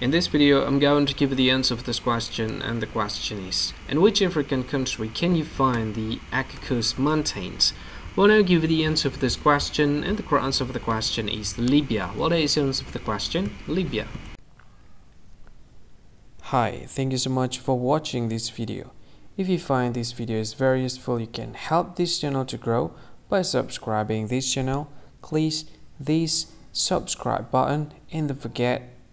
In this video, I'm going to give you the answer of this question and the question is In which African country can you find the Acacus Mountains? Well, I'll give you the answer of this question and the answer of the question is Libya. What is the answer of the question? Libya. Hi, thank you so much for watching this video. If you find this video is very useful, you can help this channel to grow by subscribing this channel. Please this subscribe button and don't forget